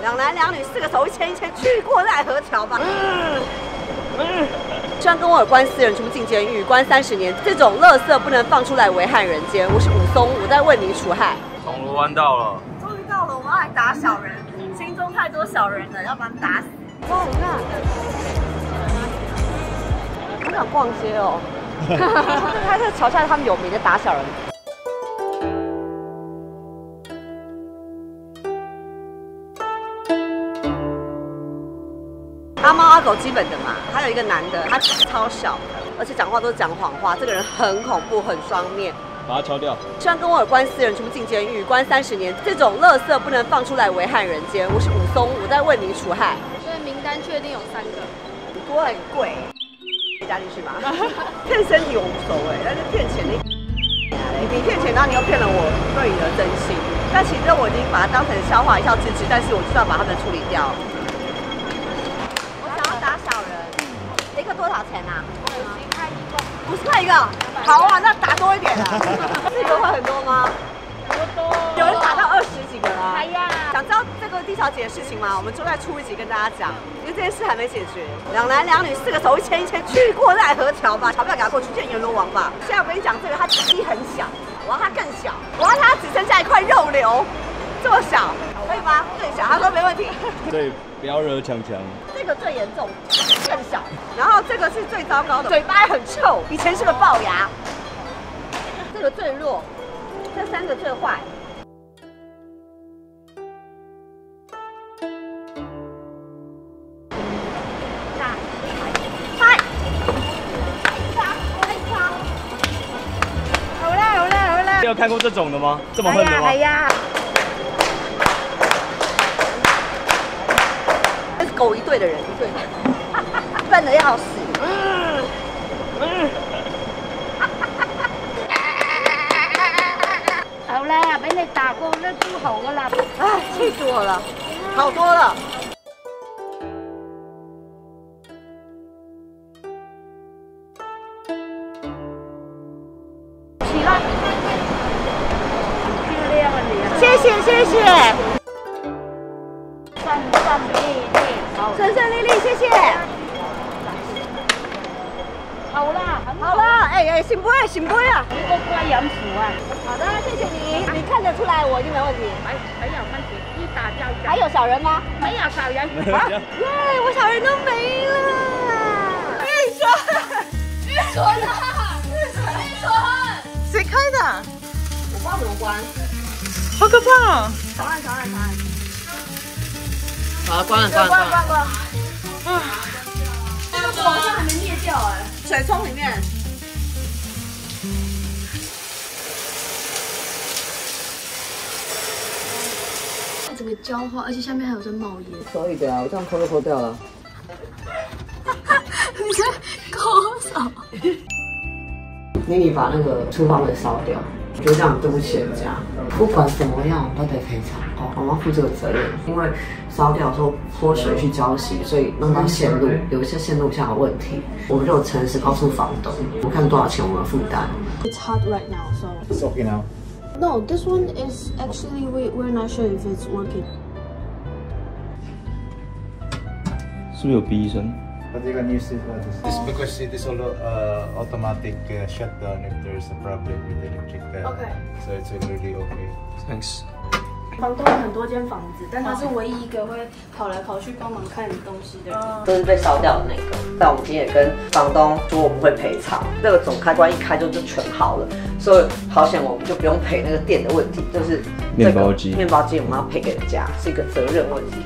两男两女四个手一牵一牵，去过奈何桥吧。虽然跟我有关私人出进监狱，关三十年，这种垃圾不能放出来危害人间。我是武松，我在为民除害。铜锣湾到了，终于到了，我们要来打小人，心中太多小人了，要把他们打死。哦，你看，好想逛街哦。他在桥下，他们有名的打小人。阿猫阿狗基本的嘛，还有一个男的，他超小的，而且讲话都是讲谎话，这个人很恐怖，很双面。把它敲掉。虽然跟我有关私人出进监狱，关三十年，这种垃圾不能放出来危害人间。我是武松，我在为民除害。所以名单确定有三个，多很贵，加进去吧。骗身体我无所谓，但是骗钱的，你骗钱，然后你又骗了我对你的真心。但其实我已经把它当成笑话一笑置之，但是我就要把他们处理掉。我想要打小人，一个多少钱啊？五十块一个，好啊，那打多一点啊。这个会很多吗？不多，有人打到二十几个了。哎呀，想知道这个地小姐的事情吗？我们就在出一集跟大家讲，因为这件事还没解决。两男两女四个手一牵一牵，去过奈何桥吧？桥不要给他过去，见阎罗王吧。现在我跟你讲这个，它鸡很小，我要它更小，我要它只剩下一块肉瘤，这么小，可以吗？更小，他说没问题。对，不要惹强强。这个最严重，更小。然后这个是最糟糕的，嘴巴很臭，以前是个龅牙。这个最弱，这三个最坏。嗨，好啦好啦好啦你，有看过这种的吗？这么恨的吗？哎呀，这是狗一队的人，一队人，笨的要死。好啦，俾你打過都都好噶啦。唉，气死我了，好多了。起来，漂亮啊你啊，谢谢谢谢，顺顺利利，谢谢。好啦，好了，哎哎，醒杯醒杯啊！你个乖飲符啊，好的，谢谢你，你看得出来我一定沒問題。沒沒有问题，一打就还有小人吗？没有小人，耶，我小人都没了。玉川，玉川啊，玉川，玉川，谁开的？我不知道怎麼關。好可怕、哦！長按長按長按。好了，关了，关了，关了。关了。那个火好像还没灭掉哎，水冲里面。它整个焦化，而且下面还有在冒烟。可以的啊，我这样抠就抠掉了。你在抠什么？妮妮把那个厨房给烧掉，我觉得这样对不起人家。不管怎么样，都得赔偿。哦，我们要负这个责任，因为烧掉的时候泼水去浇洗，所以弄到线路，有一些线路上的问题，我们就有诚实告诉房东，我们看多少钱我们负担。It's hot right now, so It's okay now. no. This one is actually we we're not sure if it's working. 是不是有逼声？What you can use it for this? It's because it is all uh, automatic uh, shutdown if there is a problem with the electric fan. Okay. So it's already okay. Thanks。房东有很多间房子，但他是唯一一个会跑来跑去帮忙看东西的人。都是被烧掉的那个。但我们今天也跟房东说我们会赔偿，这个总开关一开就就全好了，所以好险我们就不用赔那个电的问题，就是面包机面包机我们要赔给人家是一个责任问题。